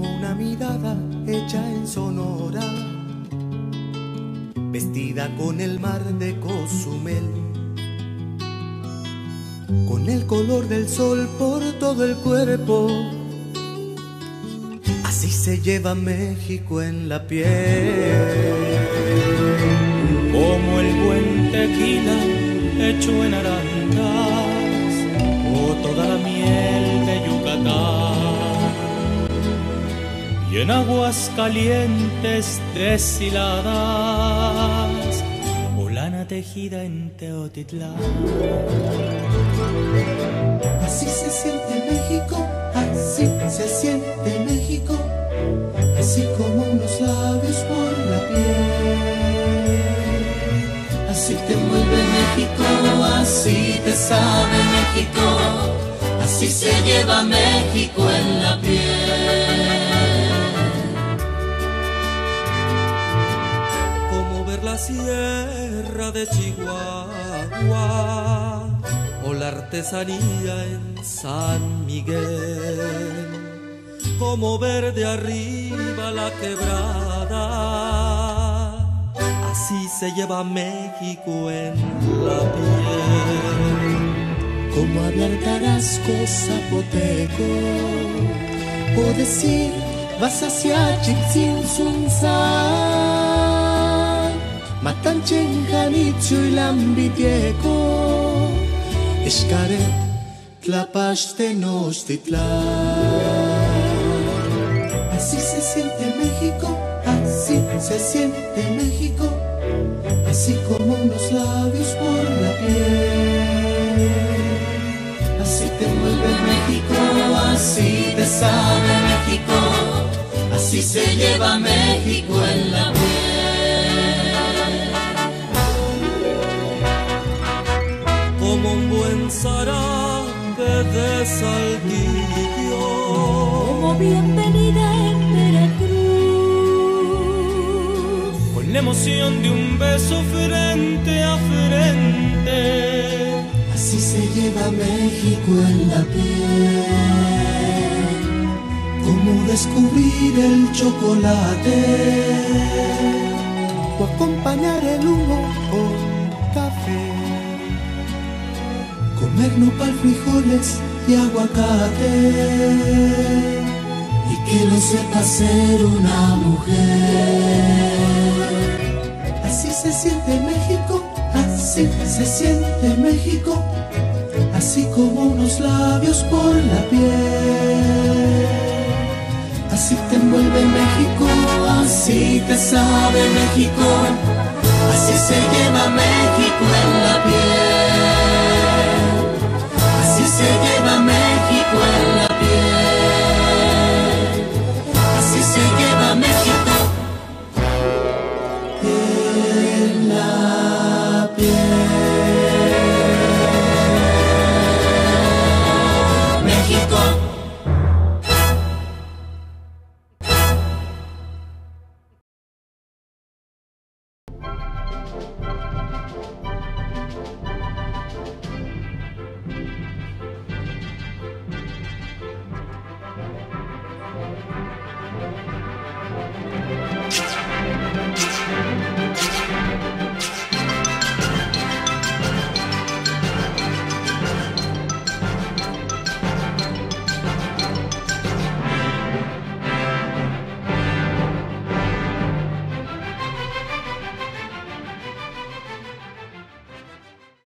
como una mirada hecha en Sonora, vestida con el mar de Cozumel, con el color del sol por todo el cuerpo. Así se lleva México en la piel, como el buen tequila hecho en arandas o toda la miel de Yucatán y en aguas calientes deshiladas o lana tejida en Teotitlán. Así se siente México, así se siente México, así como unos labios por la piel. Así te mueve México, así te sabe México, así se lleva México en la piel. Chihuahua o la artesanía en San Miguel. Como ver de arriba la quebrada, así se lleva México en la piel. Como hablar tarasco zapoteco, o decir vas hacia Chipsinsunzan, Matanchen, Janichu y Lambitieco. Escaret, Tlapachtenochtitlan. Así se siente México, así se siente México, así como unos labios por la piel. Así te mueve México, así te sabe México, así se lleva México de saltillo. Como bienvenida en Veracruz. Con la emoción de un beso frente a frente. Así se lleva México en la piel. Como descubrir el chocolate. O acompañar el humo con café. Comer nopal, frijoles aguacate. Y que lo sepa ser una mujer. Así se siente México, así se siente México, así como unos labios por la piel. Así te envuelve México, así te sabe México, así se lleva México